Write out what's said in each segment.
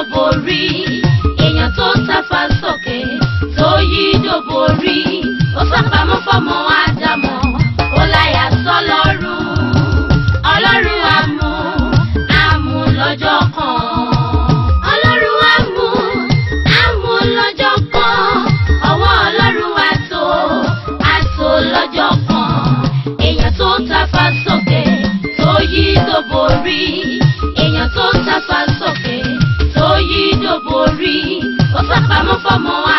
yídó borí. Èèyàn tó sáfà sókè tó yídó borí. Ó sápamọ́ fọmọ ádámọ̀ ó láyà sọlọ́run ọlọ́run àmú àmú lọ́jọ́ kan. ọlọ́run àmú àmú lọ́jọ́ kan. Ọwọ́ ọlọ́run àtò àtò lọ́jọ́ kan. Èèyàn tó. Borí ó sápamọ́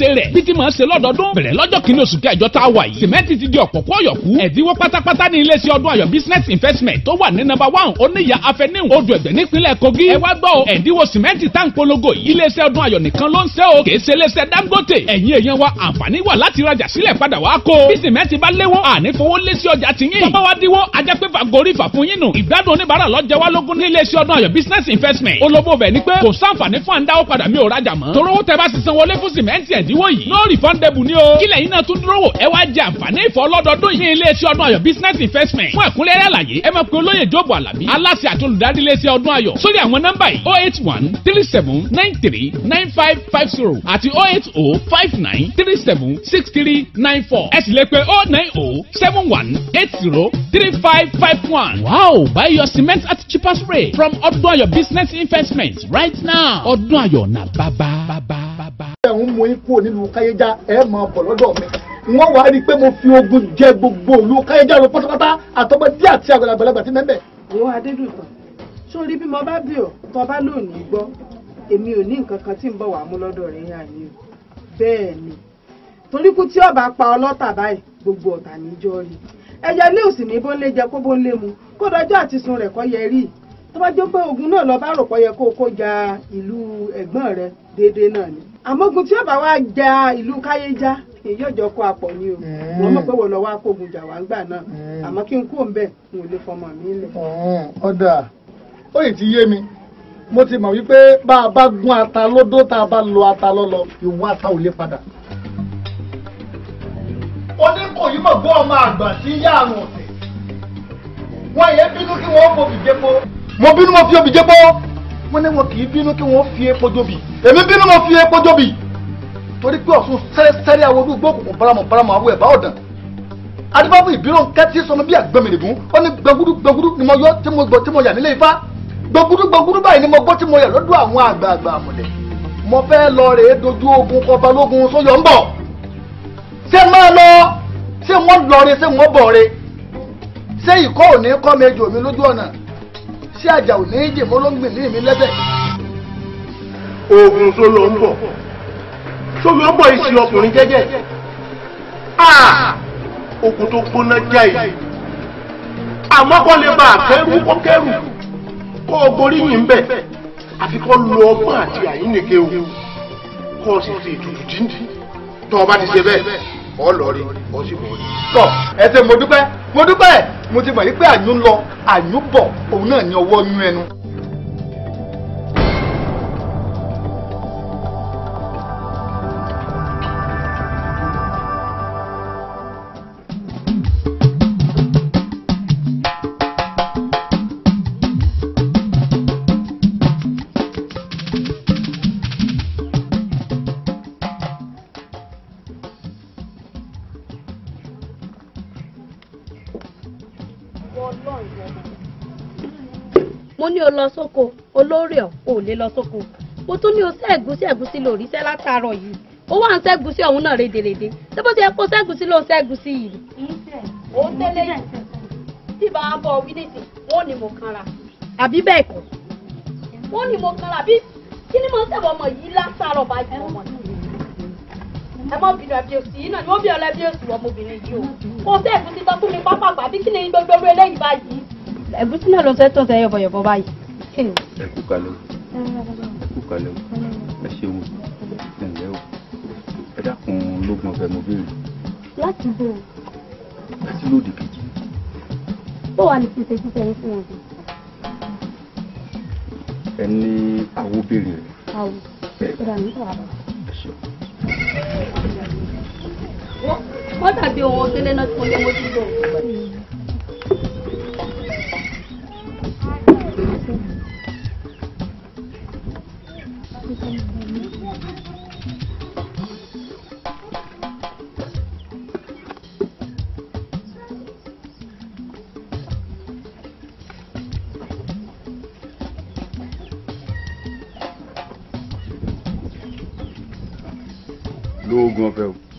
ìṣe rẹ̀. Bí ti máa ṣe lọ́dọọdún bẹ̀rẹ̀ lọ́jọ́ kìíní oṣù kẹjọ tá a wà yìí. Sìmẹ́ntì ti di ọ̀pọ̀pọ̀ ọ̀yọ̀kú. Ẹ̀dínwó pátápátá ní iléeṣẹ́ ọdún ayọ̀ business investment tó wà ní number one oníyà avenue odò ẹ̀gbẹ́ nípínlẹ̀ kogi. Ẹ wá gbọ́ ẹ̀dínwó sìmẹ́ntì tá n polongo yìí. Iléeṣẹ́ ọdún ayọ̀ nìkan ló ń ṣe o. Kì í ṣe iléeṣẹ́ dangote. Ẹ̀yin wa àǹfààní wà láti rajà sílẹ̀ padà wá kó bí sìmẹ́ntì bá léwó àní fowó lé sí business investment. Olóbó bẹ̀ ni pé kò sáǹfààní fún àǹdáwó padà mi ò rajà mọ́. Torówó tẹ bá ti ẹ̀dínwó yìí no refundable ni o. Kílẹ̀ yín náà tún dúró wò. Ẹ wá jẹ àǹfààní ìfọ́ lọ́dọọdún yìí. Ní iléeṣẹ́ ọdún ayọ̀ business investment. Fún ẹ̀kúnrẹ́rẹ́ àlàyé ẹ máa pe olóyè jóòbù àlàbí aláṣẹ àti olùdarí iléeṣẹ́ ọdún ayọ̀. Sórí àwọn nọ́mbà yìí oh eight one three seven nine three nine five five zero àti oh eight oh five nine three seven six three nine four. Ẹ sì lè pe oh nine oh seven one eight zero three five five one. wow buy your cement at cheapest rate from ọdún ayọ̀ business investment right now. Ọdún ayọ̀ na bàbá bàbá. Ń mú ikú nílùú káyéjá ẹ̀ máa bọ̀ lọ́dọ̀ mi. Wọ́n wá rí i pé mo fi ogun jẹ gbogbo ìlú káyéjá lọ pátápátá àtọmọdé àti àgbàlagbà tí mẹ́mbẹ̀. ìwọ adédùtàn sórí bí mo bá bí ọ tó bá lónìí gbọ́ èmi ò ní nǹkan kan tí ń bọ̀ wá mú lọ́dọ̀ rẹ̀ yàn yín o bẹ́ẹ̀ ni. Torí kú tí ọba pa ọlọ́tà báyìí gbogbo ọ̀tà níjọ́ rí. Ẹyẹ ilé òsì ní bó ń lé jẹ kó bó ń lé mu. Kó dọjọ́ àti sun rẹ̀ kọ́ yẹ rí tó bá jẹ́ pé ogun náà lọ bá rò pọ̀ yẹ kó o kó ja ìlú ẹ̀gbọ́n rẹ déédéé náà ni. Àmọ́ ogun tí ọba wa ja ìlú káyéjá yóò jọ kó apọ̀ ni o. Wọ́n mọ̀ pé wọ́n lọ wá kógun jà wá ń gbà náà. Àmọ́ kí n kú òun bẹ́ẹ̀ n ò lè fọmọ mi lẹ̀. ọ̀dà ó yìí ti yé mi. Mo ti mọ̀ wípé bá a bá gún ata lódó tá a bá lo ata lọ́lọ́ ìwọ ata ò lè padà. oníkòyí mọ̀ gbọ́ ọmọ àgbà sí yá àrùn ọ̀sẹ̀ wọ́n yẹ bínú kí wọ́n fòbì jẹ́pó. Mo bínú mo fi obì jẹ́pó wọ́n ní wọn kì í bínú kí wọ́n fi epo jóbi. Èmi bínú mo fi epo jóbi. Torí pé ọ̀sùn sẹ́rẹ́sẹ́rẹ́ àwọn olúgbò òkùnkùn báramọ̀ báramọ̀ àwọ̀ ẹ̀bá ọ̀dàn. Adébábù ìbínú kẹ́tí sọmọ bí àgbẹ̀mìrìgún. Ó ní gbẹ̀gúdú gbẹ̀gúdú ni mo yọ tí mo gbọ́ tí mo yà nílé ifá. Gbẹ̀gúdú gbẹ̀gúdú báyìí ni mo gbọ́ tí mo yà lọ́dọ̀ àwọn àgbààgbà àmọ̀dẹ̀ mo fẹ́ lọ rèé dojú ogun kọba lógun sóyọ̀ ń bọ̀. Ṣé máa lọ? Ṣé wọ́n lọ re ṣé wọ́n bọ̀ re ṣé ìkọ́ òní kọ́ mi ejò mi lójú ọ̀nà ṣé àjà òní jì mo ló ń gbìn ní mi lẹ́sẹ̀. oògùn tó lọ ń bọ̀ tó lọ ń bọ̀ ìṣe ọkùnrin jẹ́jẹ́ okùn tó gbóná jáì. Àmọ́ kọ́ lè bá àkẹ́rù kọ́ ọ borí yìí ń bẹ̀ àfi kọ́ lo ọgbọ́n àti àyínnìke o. Kọ́ ọ sì fi ètùtù díndín. Tọ́ ọ bá ti ṣe bẹ́ẹ̀ ọ lọ rí ọ sì bọ̀ rí. tọ ẹ ṣé mo dúpẹ́ mo dúpẹ́ mo ti mọ̀ yí pé àyún lọ àyún bọ̀ òun náà ní ọwọ́ yún ẹnu. Ní o lọ sóko olórí ọ ò lè lọ sóko. Mo tún ní o ṣe ẹ̀gúsí ẹ̀gúsí lórí iṣẹ́ látàárọ̀ yìí. Ó wà ń ṣẹ́gúsí ọ̀hún náà rédèrèdè ṣé bó ti yẹ kó ṣẹ́gúsí ló ń ṣẹ́gúsí yìí. ó tẹ́lẹ̀ yìí. Tí bá a bọ̀ wí nìsín wọ́n ní mo kanra. Àbí bẹ́ẹ̀ kọ́? Wọ́n ní mo kanra. Bí kí ni mo ń tẹ̀wọ̀ ọmọ yìí látàárọ̀ bá jẹ́ ọmọ yìí. ẹ mọ bínú ẹbí òsì yìí náà ni wọ́n bí ọlẹ́bí òsì ọmọbìnrin yìí o. Kò sí ẹ̀gúsí tó fún mi pápá àbí kí ni gbogbo eléyìí báyìí. Ẹ̀gúsí náà ló ṣe tó ń ṣe yọ̀bọ̀yọ̀bọ̀ báyìí. ẹ kú kalẹ̀ o. Ẹ kú kalẹ̀ ẹ ṣeun ẹ ǹlẹ́ o. Ẹ dákun lógun ọ̀fẹ́ mo béèrè láti bò ó láti lóde kejì. Bó wà ní ṣíṣe ṣíṣe yín fún wọn. ẹ ní àwo béèrè rẹ. Àwọ̀ ìṣẹ̀dá ní sọ̀rọ̀. Àbọ̀. ẹ ṣeun. wọ́n dàbí ohun òṣèlè náà tí mo lé mojú lò. Lóògùn ọ̀fẹ́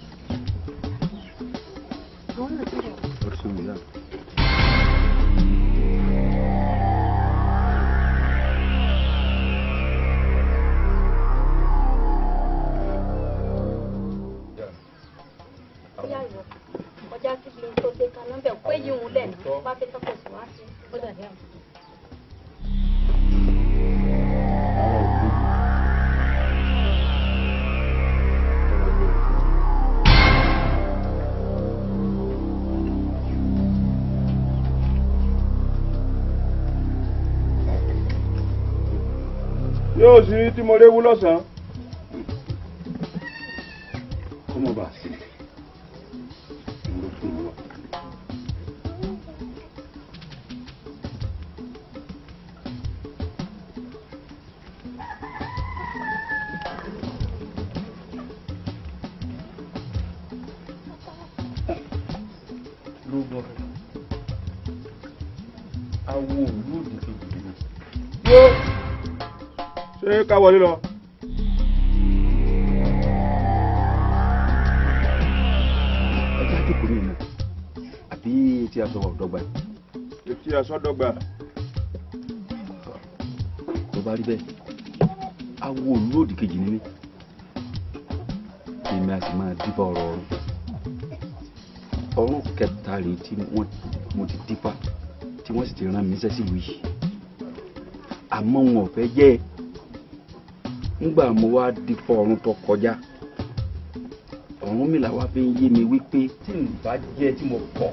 yóò sí tí mo léwu lọ́sàn-án. Ká wọlé lọ. ẹ jẹ́ àjòkó ní ìlú àbí tí a sọ wà ọ̀dọ́gba yìí. etí asọ́dọ́gba. tó bá rí bẹ́ẹ̀ awo òlú òdì kejì ni mí èmi a sì máa dífá ọ̀rọ̀ ọ̀run ọ̀run kẹta rèé tí mo ti dífá tí wọ́n sì ti rán mi sẹ́sì lù yìí àmọ́ wọn ò fẹ́ jẹ́ ẹ ńgbà mo wá dífá ọ̀run tó kọjá ọ̀run mi làwa fi ń yé mi wípé tí n bá jẹ́ tí mo kọ̀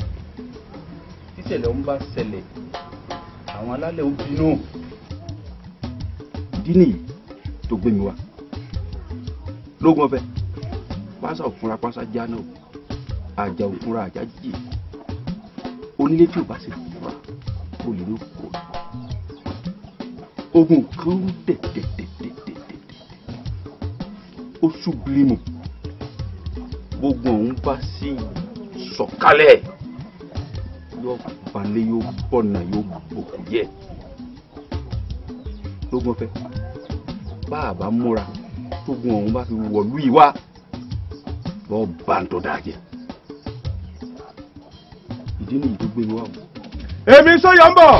tíṣẹ̀lẹ̀ ń bá ṣẹlẹ̀ àwọn alálẹ̀ ó bínú. Ìdí nìyí tó gbé mi wá. Lógún ọ̀fẹ́ pásá òfúnra pásá já náà àjà òfúnra àjà jíjì onílé tí ò bá ṣe fúnra ó lè ní kó ogun kan rú dẹ̀dẹ̀dẹ̀dẹ̀dẹ̀ ó ṣubírímù gbogbo òun bá sí sọ̀kalẹ̀ yóò balẹ̀ yóò bọ̀nà yóò bòkú yẹ. Lógún ọ̀fẹ́ bá a bá múra tógun ọ̀hún bá fi wọ̀lú yìí wá lọ́ọ́ bá ń tó dáa jẹ. Ìdí nìyí tó gbé wá. O. èmi sọyọ ń bọ̀.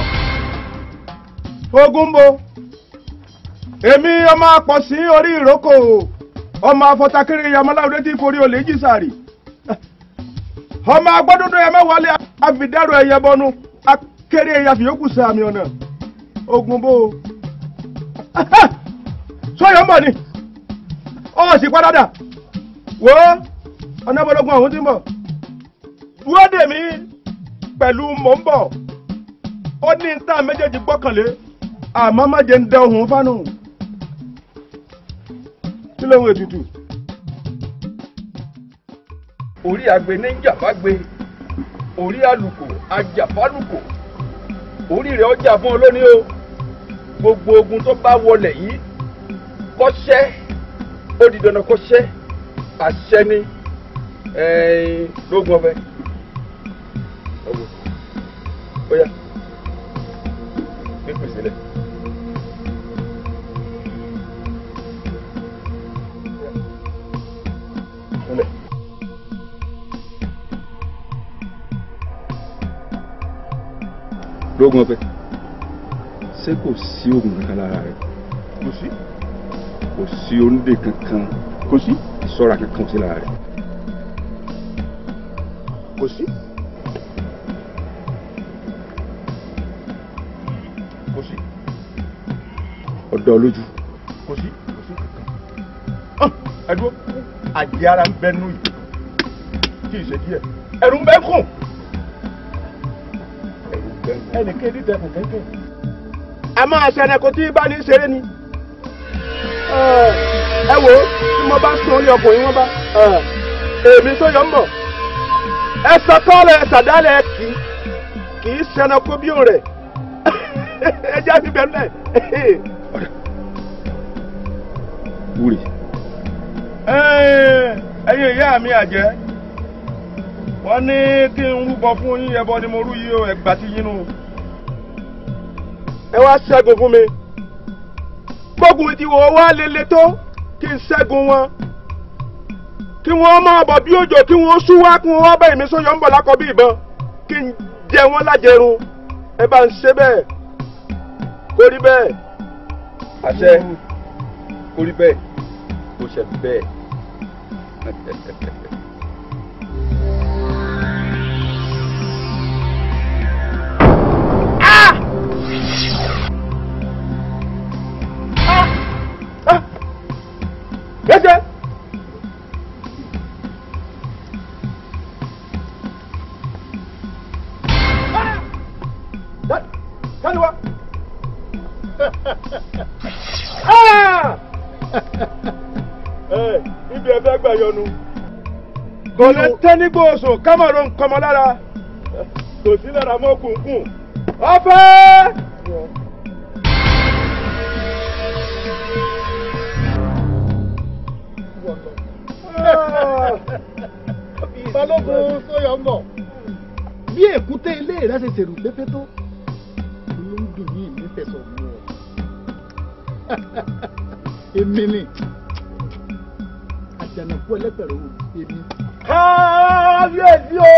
Ogun bo èmi ọmọ apọ̀ sí orí ìrókò ọmọ afọtakiri yamọláwùdé tí forí olè jí sàrì ọmọ agbọdọdọ yẹn mẹwàálẹ àfìdárò ẹyẹ bọnu akéré ẹyẹ àfìyókù sàmì ọ̀nà. Ogun sọyọ ń bọ̀ ni. Ọ sì padà dà wo ọ̀nà bọ́lọ́gùn ọ̀hún ti ń bọ̀. Dúró dè mí pẹ̀lú mò ń bọ̀. Ó ní tá méjèèjì gbọ́kànlé. Àmọ́ má jẹ́ ń dẹ ohun fánù kí ló ń ètùtù. orí agbe ní jàfágbe orí àlùkò ajàfálùkò orí rẹ̀ ọjà fún ọ lónìí o. Gbogbo ogun tó bá wọlẹ̀ yìí kọ́ṣẹ́ ó di dandan àṣẹ ni. Lógun ọ̀fẹ́ ọwọ́ ó lógun ọ̀fẹ́ ṣé kò sí oògùn kankan lára rẹ̀? Kò sí. Kò sí onídè kankan. Kò sí. Ìṣọ́ra kankan sí lára rẹ̀. Kò sí. Kò sí. Ọ̀dọ́ lójú. Kò sí. Kò sí kankan. Hàn, ẹ dúró. Àjẹ́ ara ń bẹ nínú yìí kì í ṣe díẹ̀. Ẹ̀rù ń bẹ kùn ẹ̀rù bẹ́ẹ̀ ẹnì kéde dẹkùn kẹ́kẹ́. a máa ṣe ẹnẹkùn tí bá ní ṣeré ni. Ẹ, wo tí mo bá sún orí ọkùnrin wọn bá èmi tó yọ ń bọ̀ ẹ sọ tọ́lẹ̀ ẹ sàdálẹ̀ kì í kì í ṣe ẹnẹkùn bí òun rẹ̀ ẹ jẹ́ àti bẹ̀rẹ̀ lẹ̀. wúri ẹ̀yin ìyá mi àjẹ́ wọ́n ní kí n rúbọ fún yín ẹbọ ni mo rú yìí o ẹgbà tí yín nù. Ẹ wá ṣẹ́gun fún mi. Gbógun ti wò wá lele tó kí n ṣẹ́gun wọn. Kí wọ́n máa bọ̀ bí òjò kí wọ́n sú wá kí wọ́n bẹ̀ mí sọ́yọ́ ń bọ̀ lákọ̀ bí ìbọn kí n jẹ wọ́n lájẹrun. Ẹ bá ń ṣe bẹ́ẹ̀. Kó rí bẹ́ẹ̀. àṣẹ. Kó rí bẹ́ẹ̀. Kó ṣe bẹ́ẹ̀. Kò lè tẹ́ ní gbòòsò kámọ̀rọ̀ nkọ́mọ lára. Kò sí lára mọ́ kùnkùn. Ọ̀fẹ́! balógun sóyọ ń bọ̀ bí èkúté ilé rẹ ṣe ṣèrù pépé tó ló ń dùn yìí nífẹ̀sọ̀ mú ọ èmi ni àjànàkú ẹlẹ́pẹ̀rẹ̀ o èmi. Kábíyèsí o!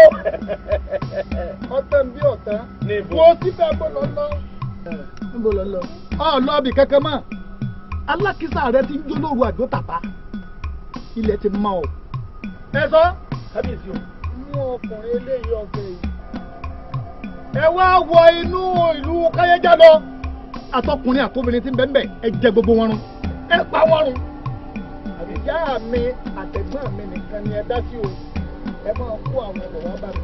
ọtán bí ọ̀tán Níbo? wo síbẹ̀ gbọ́dọ̀ lọ. níbo lọ lọ. ọ lọ́ọ̀bì kankan mọ́ alákìsà rẹ ti ń jó lóru àjò tàpá ilẹ̀ ti mọ́ ọ. ẹ sọ Kábíyèsí o. mú ọkùnrin eléyìí ọ̀sẹ̀ yìí. ẹ wá wọ inú ìlú káyéjà lọ. àtọkùnrin àtobìnrin tí ń bẹ́ẹ̀ ẹ jẹ gbogbo wọn run. ẹ pa wọn run. Ìyá mi àtẹ̀gbọ́n mi nìkan ni ẹ dá sí o. ẹ máa kó àwọn ọ̀rọ̀ wá bá mi.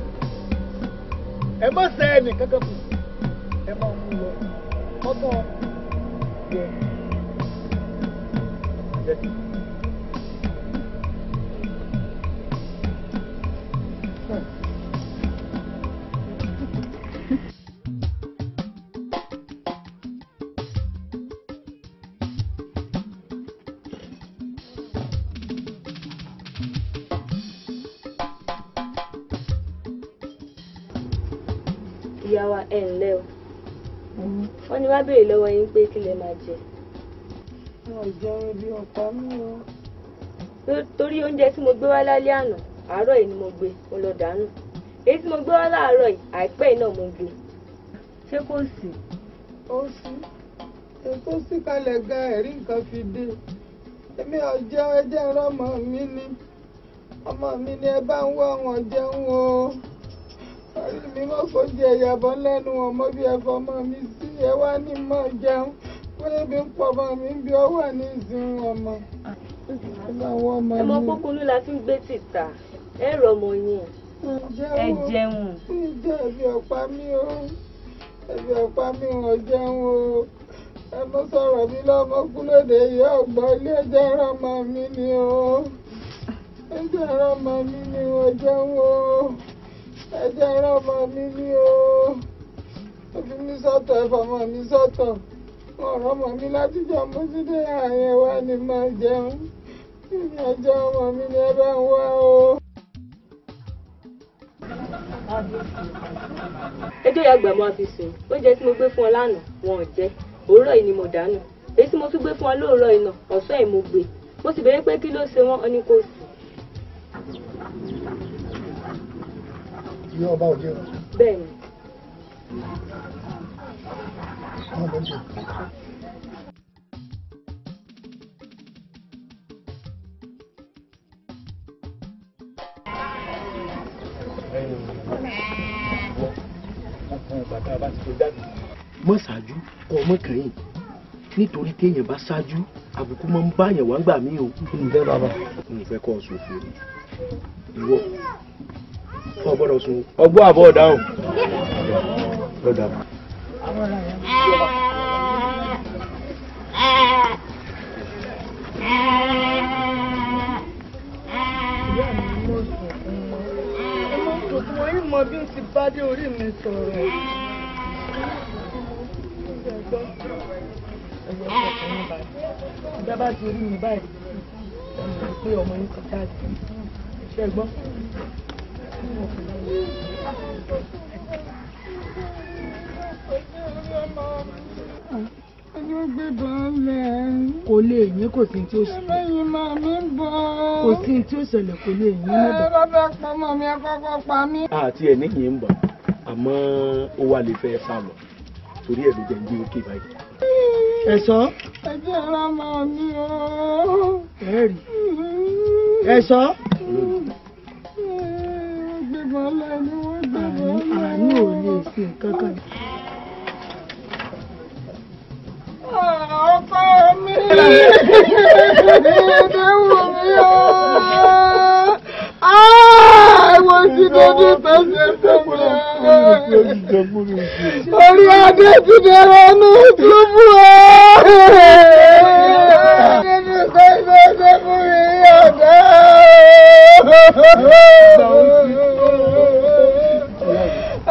ẹ má ṣe ẹnì kankan kù. ẹ máa mú lọ. ọmọ yẹ yẹ. Wá béèrè lọ́wọ́ yín pé kí lẹ máa jẹ. Wọn jẹun bí ọ̀pá mi o. Torí oúnjẹ tí mo gbé wá lálẹ́ àná àárọ̀ yìí ni mo gbé mo lọ dànù èyí tí mo gbé wá láàárọ̀ yìí àìpẹ́ yìí náà mo gbé. Ṣé kò sí. ó sí. Èkó sí kalẹ̀ gan ẹ̀rí nǹkan fi dé. Èmi ọ̀jẹ̀ ẹjẹ́ rọ́mọ mi ni. Ọmọ mi ni ẹ bá ń wá wọn jẹun o mi má kó jẹ ìyàbọ̀ lẹ́nu ọmọ bí ẹ̀fọ́ ọmọ mi sí ẹ wá ní mọ̀ jẹun. Wọ́n lè bí ń pọ̀ ọmọ mi bí ọ wà ní ìsìn ọmọ. mi. ẹmọ kúkúrú la fi ń gbé tìta ẹ rọ ọmọ yín. Ẹ jẹun. ǹjẹ́ ẹ̀bí ọ̀pá mi o? Ẹ̀bí ọ̀pá mi ò jẹun o. Ẹ mọ sọ̀rọ̀ mi lọ́mọ kú lóde ìyá ọ̀gbọ́n ilé ẹjẹ́ ọmọ mi ni o. Ẹjẹ́ ọmọ mi ni o jẹun o ẹjẹ́ ọmọ mi ni o. Ẹ fi mí sọ́tọ̀ ẹ fọmọ mi sọ́tọ̀. Ọ̀rọ̀ ọmọ mi látijọ́ mo ti dé ààyè wa ni máa jẹun. Ìrìn àjọ ọmọ mi ni ẹ bá ń wá o. ẹjọ́ ìyá àgbà máa fi sùn. Oúnjẹ tí mo gbé fún ọ lánàá wọn ò jẹ. Òwúrọ̀ yìí ni mo dànù. Èyí tí mo tún gbé fún ọ lóòrọ̀ náà ọ̀sán yìí mo gbé. Mo sì béèrè pé kí ló ṣe wọ́n? Ọ ní kò sí. Ìyá ọba òjò bẹ́ẹ̀ ni àwọn ọmọ ìjọ. mọ́ ṣáájú kọ́ ọmọ kẹ́yìn nítorí téèyàn bá ṣáájú àbùkù máa ń báyàn wá ń gbà mí o. ǹjẹ́ bàbá. n fẹ́ kọ́ sùn fún mi ìwọ ọ gbọ́dọ̀ sùn ọgbọ́n àbọ̀ ọ̀dáhùn lọ́dà. ti bá mi báyìí pé ọmọ yìí ti jáde. Ṣe kò lè yín kò sí tí ó ṣẹlẹ̀ kò sí tí ó ṣẹlẹ̀ kò lè yín Ẹ níbẹ̀. bá fẹ́ pa ọmọ mi, ẹ kọ́kọ́ pa mí. àti ẹ̀ níyìn ń bà àmọ́ ó wà lè fẹ́ sá lọ torí ẹ̀ ló jẹ́ ń gbé òkè báyìí. ẹ̀sọ́ Ẹ jẹ́ máa mi o. ẹ̀rì ẹ̀sọ́ Gbé gbé àánú ò lè ṣe nǹkan kan. Ọkọ mi! Ìdè wù mí o! Orí adé ti dẹ̀rọ̀ ní túbú o! Nínú tó ṣe mi ọ̀dọ́!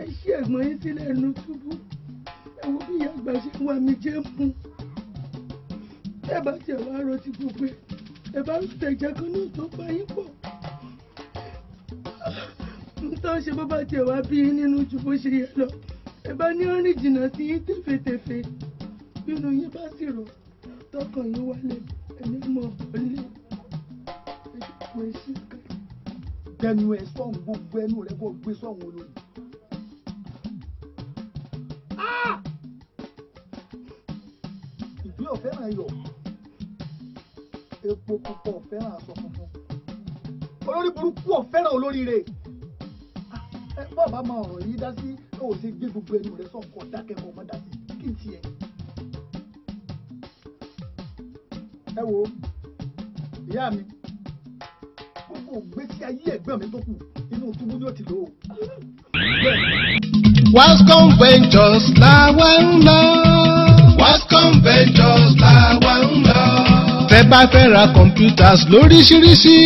ẹ ṣí ẹ̀gbọ́n yín sílẹ̀ nù túbú. Ẹ wo bí ìyá àgbà ṣe wá mi jẹ́ mú ẹ bá tiẹ̀ wá rọ ti gbogbo ẹ bá ń tẹ̀jẹ̀ kan náà tó pa yín pọ̀. Nítorí ṣe bó bá tiẹ̀ wá bí yín nínú ju bó ṣe yẹ lọ. Ẹ bá ní rìn jìnnà sí yín tẹ̀fẹ̀tẹ̀fẹ̀. Bínú yín bá sì rọ̀ tọkàn yín wálẹ̀ ẹni mọ̀ ọ́lẹ̀ ẹ̀dùnkún ẹ̀ ṣì kà. gbẹnu ẹ sọhùn gbogbo ẹnu rẹ kó gbé sọhùn olórí. Iyọ̀ epo pupa ọ̀fẹ́ràn aṣọ funfun olórí burúkú ọ̀fẹ́ràn olóríire ẹ bọ́ọ̀ bá máa ọ̀rọ̀ yìí dá sí ó ò ṣe gbé gbogbo ẹnu rẹ sọ̀kọ̀ dákẹ́kọ̀ọ́ ọmọ dá sí kí n tiẹ̀. ẹ wo ìyá mi gbogbo ògbésí ayé ẹ̀gbọ́n mi tó kù inú túbú ni ó ti lò ó. Wascom Ventures làwa ń lọ. Wascom Ventures làwa ń lọ. Tẹ́ bá fẹ́ ra computers lóríṣiríṣi.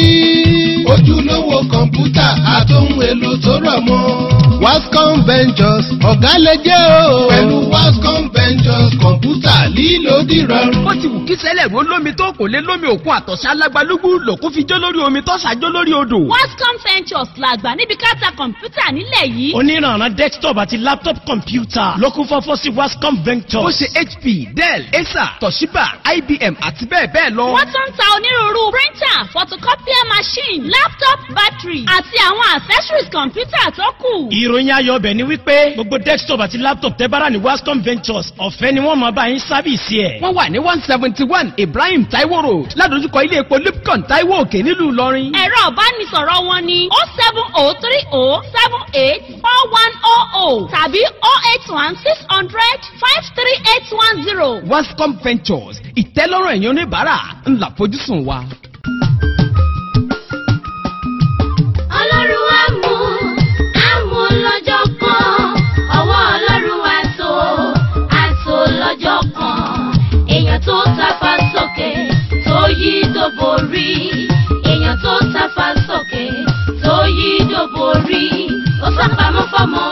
Ojúlówó kọ̀ǹpútà àtòhun èlò tó rọ̀ mọ́. Wascom Ventures ọ̀gá lè jẹ́ o. Pẹ̀lú Wascom Ventures kọ̀ǹpútà lílo dìrọ̀rùn. bó ti wù kí sẹ́lẹ̀ ro lómi tó kò lé lómi òkun àtọ̀sá lágbálúgbú lòkú fi jó lórí omi tó ṣàjó lórí odò. Wascom Ventures làgbà níbi ká ta kọ̀ǹpútà nílẹ̀ yìí. oníranran desktop àti laptop computer ló kún fọ́fọ́ sí wascom ventures. ó ṣe hp dell acer toshiba ibm àti bẹ́ẹ̀ bẹ́ẹ̀ lọ. wọ́n tún ń ta onírúurú printer photocopier machine laptop battery àti àwọn accessories kọ̀ǹpútà tó kù. Ìròyìn ayọ̀ ọbẹ̀ ni wípé gbogbo desktop àti laptop tẹ́ bára ní wascom ventures ọ̀fẹ́ ni wọ́n máa bá yín sábìsì ẹ̀. wọ́n wà ní one seventy one ibrahim taiwo road ládojúkọ ilé epo lipcon taiwo òkè nílùú ìlọrin. ẹ̀rọ ìbánisọ̀rọ̀ wọn ni o seven o three o seven eight four one o o tàbí o eight one six hundred five three eight one zero. wascom ventures ìtẹ́lọ́rùn ẹ̀yin oníbàárà ńlá fojúsùn wa. Yí dòbò rí ó sápamọ́ fọmọ